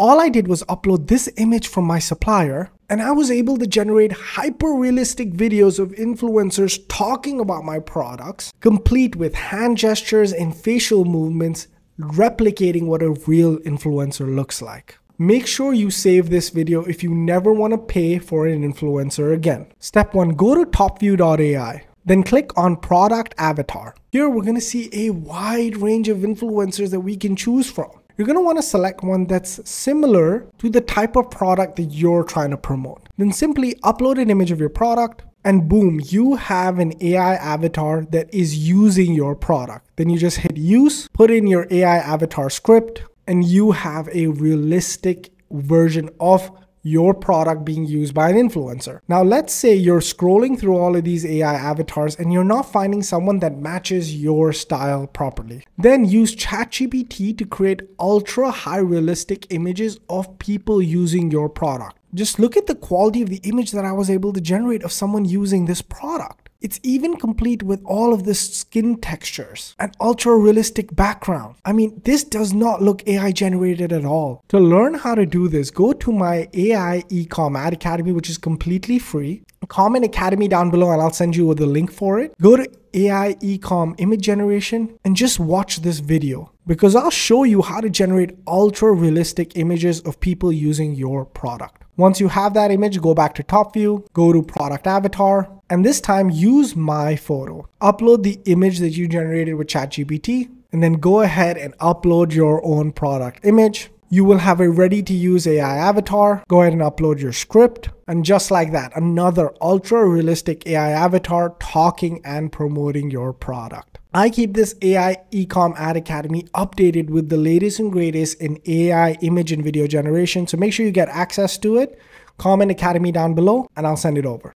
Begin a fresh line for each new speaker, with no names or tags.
All I did was upload this image from my supplier and I was able to generate hyper realistic videos of influencers talking about my products, complete with hand gestures and facial movements, replicating what a real influencer looks like. Make sure you save this video if you never want to pay for an influencer again. Step 1. Go to topview.ai. Then click on product avatar. Here we're going to see a wide range of influencers that we can choose from. You're going to want to select one that's similar to the type of product that you're trying to promote. Then simply upload an image of your product and boom, you have an AI avatar that is using your product. Then you just hit use, put in your AI avatar script, and you have a realistic version of your product being used by an influencer. Now, let's say you're scrolling through all of these AI avatars and you're not finding someone that matches your style properly. Then use ChatGPT to create ultra high realistic images of people using your product. Just look at the quality of the image that I was able to generate of someone using this product. It's even complete with all of the skin textures and ultra realistic background. I mean, this does not look AI generated at all. To learn how to do this, go to my AI Ecom Ad Academy, which is completely free. Comment Academy down below and I'll send you the link for it. Go to AI Ecom image generation and just watch this video because I'll show you how to generate ultra realistic images of people using your product. Once you have that image, go back to TopView, go to product avatar, and this time use my photo. Upload the image that you generated with ChatGPT, and then go ahead and upload your own product image. You will have a ready to use AI avatar. Go ahead and upload your script. And just like that, another ultra realistic AI avatar talking and promoting your product. I keep this AI Ecom Ad Academy updated with the latest and greatest in AI image and video generation. So make sure you get access to it. Comment Academy down below and I'll send it over.